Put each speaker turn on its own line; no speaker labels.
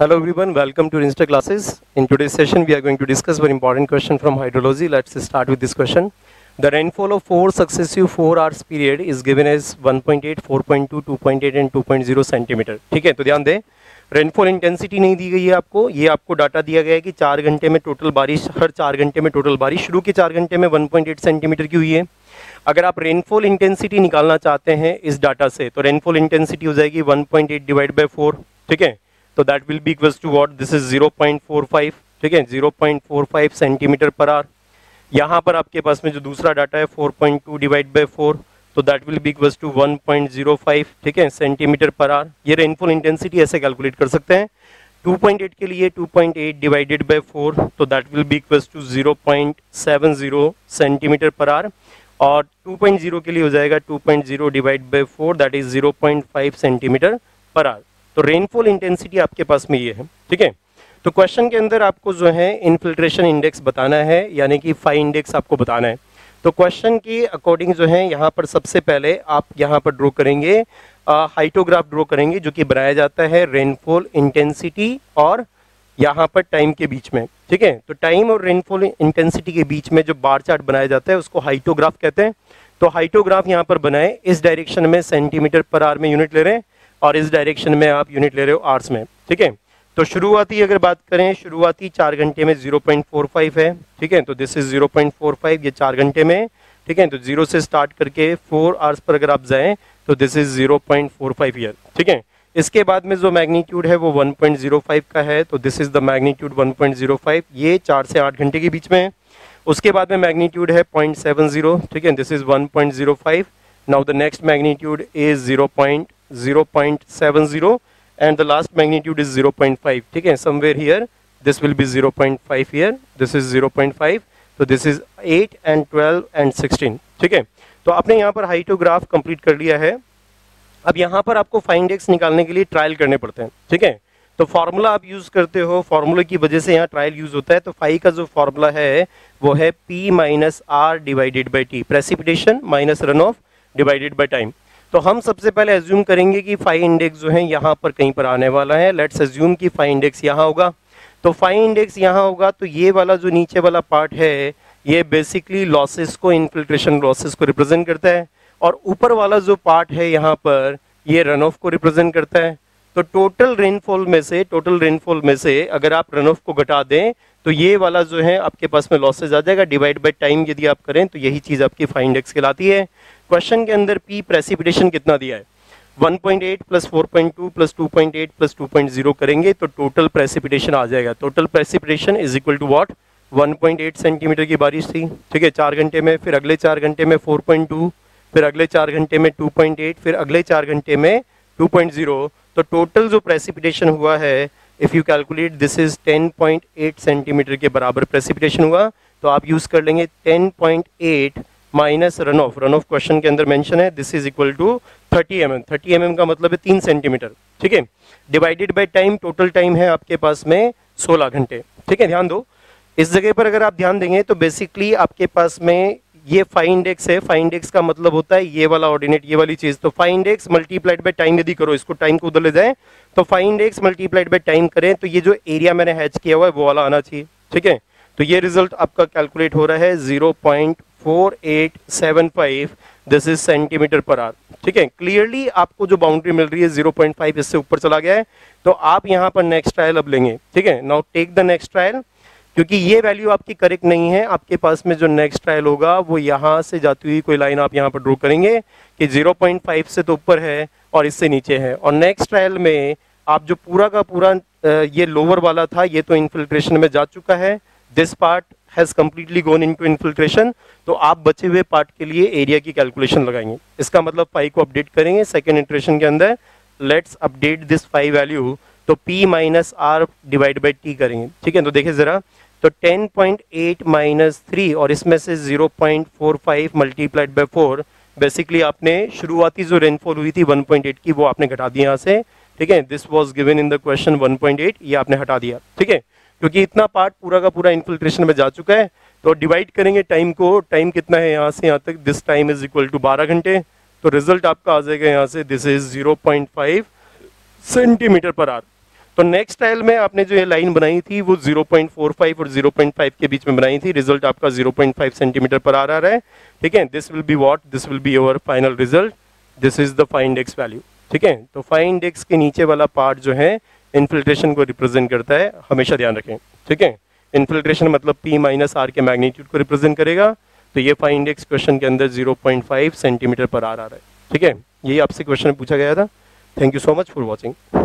Hello everyone, welcome to Insta classes. In today's session, we are going to discuss very important question from hydrology. Let's start with this question. The rainfall of four successive four hours period is given as 1.8, 4.2, 2.8 and 2.0 centimetre ठीक है तो ध्यान दें rainfall intensity नहीं दी गई है आपको ये आपको डाटा दिया गया है कि चार घंटे में टोटल बारिश हर चार घंटे में टोटल बारिश शुरू के चार घंटे में 1.8 सेंटीमीटर की हुई है अगर आप रेनफॉल इंटेंसिटी निकालना चाहते हैं इस डाटा से तो रेनफॉल इंटेंसिटी हो जाएगी 1.8 डिवाइड बाय 4 ठीक है? तो that will be equals to what this is 0.45 ठीक है? 0.45 सेंटीमीटर पर आवर यहाँ पर आपके पास में जो दूसरा डाटा है 4.2 डिवाइड बाय 4 तो that will be equals to 1.05 ठीक है? सेंटीमीटर पर आवर ये रेनफॉल इंटेंसिटी ऐसे कैलकुलेट कर सकते हैं। 2.8 के लिए 2.8 डिवाइडेड बाय 4 तो that will be equals to 0.70 centimetre per hour और 2.0 के लिए हो जाएगा 2.0 divide by four that is 0.5 centimetre per hour तो रेनफॉल इंटेंसिटी आपके पास में ये है, ठीक है? तो क्वेश्चन के अंदर आपको जो है इनफिल्ट्रेशन इंडेक्स बताना है, यानी कि फाइव इंडेक्स आपको बताना है। तो क्वेश्चन के अकॉर्डिंग जो है, यहाँ पर सबसे पहले आप यहाँ पर ड्रॉ करेंगे हाइटोग्राफ ड्रॉ करेंगे, जो कि बनाया जाता है रेनफॉल इंटेंसिटी और यहाँ पर टाइम के बीच में, ठीक है? तो टाइम और रेनफॉल इंटेंसिटी के बीच में जो बार चार्ट बनाया जाता है, उसको हाइटोग्राफ कहते हैं। तो हाइटोग्राफ यहाँ पर बनाए, इस डायरेक्शन में सेंटीमीटर पर आर में यूनिट ले रहे हैं और इस डायरेक्शन में आप यूनिट ले रहे हो आर्स में, ठीक है? तो शुरुआती अगर बात करें, शुरुआती चार घंटे में 0.45 है, ठीक है? तो दिस इज़ 0.45 ये चार घंटे में, ठीक है? तो ज़ीरो से स्टार्ट करके फोर आवर्स पर अगर आप जाएँ तो दिस इज़ 0.45 ईयर ठीक है? इसके बाद में जो मैग्नीट्यूड है वो 1.05 का है तो दिस इज़ द मैग्नीट्यूड 1.05 ये चार से आठ घंटे के बीच में है। उसके बाद में मैग्नीट्यूड है 0.70 ठीक है? This is 1.05 now the next magnitude is 0.0.70 and the last magnitude is 0.5 ठीक है? Somewhere here, this will be 0.5 here. This is 0.5 तो दिस इज़ 8 एंड 12 एंड 16 ठीक है? तो आपने यहाँ पर हाइटोग्राफ कंप्लीट कर लिया है। अब यहाँ पर आपको फाइंडेक्स निकालने के लिए ट्रायल करने पड़ते हैं, ठीक है? तो फॉर्मूला आप यूज़ करते हो फॉर्मूला की वजह से यहाँ ट्रायल यूज़ होता है तो फाइव का जो फॉर्मूला है, वो है P minus R divided by T precipitation minus runoff divided by time तो हम सबसे पहले एज्यूम करेंगे कि फाइव इंडेक्स जो है यहाँ पर कहीं पर आने वाला है लेट्स एज्यूम कि फाइव इंडेक्स यहाँ होगा। तो फाइव इंडेक्स यहाँ होगा तो ये वाला जो नीचे वाला पार्ट है, ये बेसिकली लॉसेस को इन्फिल्ट्रेशन लॉसेस को रिप्रेजेंट करता है। और ऊपर वाला जो पार्ट है यहाँ पर, ये रन ऑफ़ को रिप्रेजेंट करता है। तो टोटल रेनफॉल में से टोटल रेनफॉल में से अगर आप रन ऑफ़ को घटा दें तो ये वाला जो है आपके पास में लॉसेज आ जाएगा। डिवाइड बाय टाइम यदि आप करें तो यही चीज़ आपकी फाइव इंडेक्स कहलाती है। क्वेश्चन के अंदर पी प्रेसिपिटेशन कितना दिया है? 1.8 प्लस 4.2 प्लस 2.8 प्लस 2.0 करेंगे तो टोटल प्रेसिपिटेशन आ जाएगा। Total precipitation is equal to what 1.8 centimetre की बारिश थी। ठीक है, चार घंटे में, फिर अगले चार घंटे में 4.2 फिर अगले चार घंटे में 2.8 फिर अगले चार घंटे में 2.0 तो टोटल जो प्रेसिपिटेशन हुआ है if you calculate this is 10.8 centimetre के बराबर प्रेसिपिटेशन हुआ तो आप यूज़ कर लेंगे 10.8 point minus runoff runoff question के अंदर मेंशन है this is equal to 30 m m thirty m का मतलब है तीन सेंटीमीटर ठीक है? Divided by time total time है आपके पास में 16 घंटे. ठीक है? ध्यान दो। इस जगह पर अगर आप ध्यान देंगे तो बेसिकली आपके पास में ये फाइव इंडेक्स है फाइव इंडेक्स का मतलब होता है ये वाला ऑर्डिनेट ये वाली चीज़। तो phi index multiplied by time यदि करो, इसको टाइम को उधर ले जाए तो phi index multiplied by time करें तो ये जो एरिया मैंने हैच किया हुआ है, वो वाला आना चाहिए, ठीक है? तो ये रिज़ल्ट आपका कैलकुलेट हो रहा है zero point four eight seven five this is centimetre per hour ठीक है? क्लियरली आपको जो बाउंड्री मिल रही है ज़ीरो पॉइंट फाइव इससे ऊपर चला गया है तो आप यहाँ पर नेक्स्ट ट्रायल अब लेंगे, ठीक है? Now take the next trial क्योंकि ये वैल्यू आपकी करेक्ट नहीं है, आपके पास में जो नेक्स्ट ट्रायल होगा, वो यहाँ से जाती हुई कोई लाइन आप यहाँ पर ड्रॉ करेंगे कि 0.5 से तो ऊपर है और इससे नीचे है। और नेक्स्ट ट्रायल में आप जो पूरा का पूरा ये लोअर वाला था, ये तो इन्फिल्ट्रेशन में जा चुका है। This part has completely gone into infiltration तो आप बचे हुए पार्ट के लिए एरिया की कैलकुलेशन लगाएँगे। इसका मतलब फाइव को अपडेट करेंगे सेकेंड इटरेशन के अंदर। Let's update this five value तो P minus R divide by T करेंगे। ठीक है तो देखिए जरा तो 10.8 पॉइंट माइनस थ्री और इसमें से 0.45 point four five multiplied by four basically आपने शुरुआती जो रेनफॉल हुई थी 1.8 की, वो आपने घटा दी यहाँ से। ठीक है this was given in the question 1.8 ये आपने हटा दिया। ठीक है, क्योंकि इतना पार्ट पूरा का पूरा इन्फिल्ट्रेशन में जा चुका है तो डिवाइड करेंगे टाइम को टाइम कितना है यहाँ से, यहाँ तक this time is equal to बारह घंटे तो रिज़ल्ट आपका आ जाएगा यहाँ से this is 0.5 centimetre per hour तो नेक्स्ट स्टाइल में आपने जो ये लाइन बनाई थी, वो 0.45 और 0.5 के बीच में बनाई थी। रिज़ल्ट आपका 0.5 सेंटीमीटर पर आ रहा है। ठीक है? This will be what this will be your final result this is the find X value ठीक है? तो फाइंड एक्स के नीचे वाला पार्ट जो है इन्फिल्ट्रेशन को रिप्रेजेंट करता है। हमेशा ध्यान रखें। ठीक है? इन्फिल्ट्रेशन मतलब पी माइनस आर के मैग्नीट्यूड को रिप्रेजेंट करेगा। तो ये फाइंड एक्स क्वेश्चन के अंदर 0.5 सेंटीमीटर पर आ रहा है। ठीक है? यही आपसे क्वेश्चन पूछा गया था। Thank you so much for watching